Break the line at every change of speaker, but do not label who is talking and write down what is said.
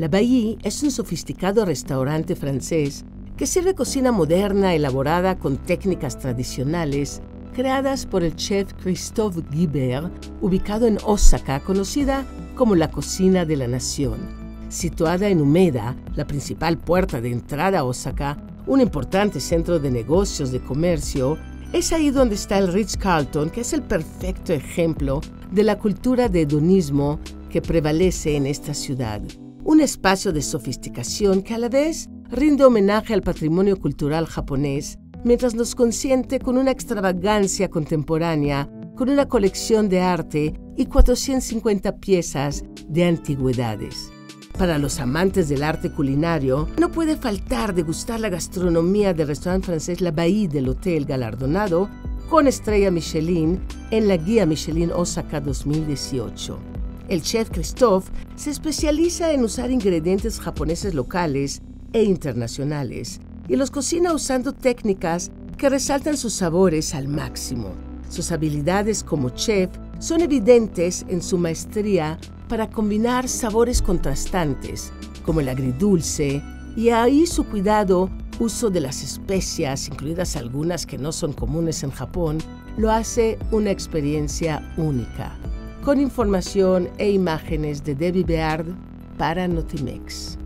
La Bailly es un sofisticado restaurante francés que sirve cocina moderna elaborada con técnicas tradicionales creadas por el chef Christophe Guibert, ubicado en Osaka, conocida como la cocina de la nación. Situada en Umeda, la principal puerta de entrada a Osaka, un importante centro de negocios de comercio, es ahí donde está el Ritz-Carlton, que es el perfecto ejemplo de la cultura de hedonismo que prevalece en esta ciudad. Un espacio de sofisticación que a la vez rinde homenaje al patrimonio cultural japonés mientras nos consiente con una extravagancia contemporánea, con una colección de arte y 450 piezas de antigüedades. Para los amantes del arte culinario, no puede faltar degustar la gastronomía del restaurante francés La Bailly del Hotel Galardonado con estrella Michelin en la guía Michelin Osaka 2018. El chef Christophe se especializa en usar ingredientes japoneses locales e internacionales y los cocina usando técnicas que resaltan sus sabores al máximo. Sus habilidades como chef son evidentes en su maestría para combinar sabores contrastantes, como el agridulce, y ahí su cuidado uso de las especias, incluidas algunas que no son comunes en Japón, lo hace una experiencia única. Con información e imágenes de Debbie Beard para Notimex.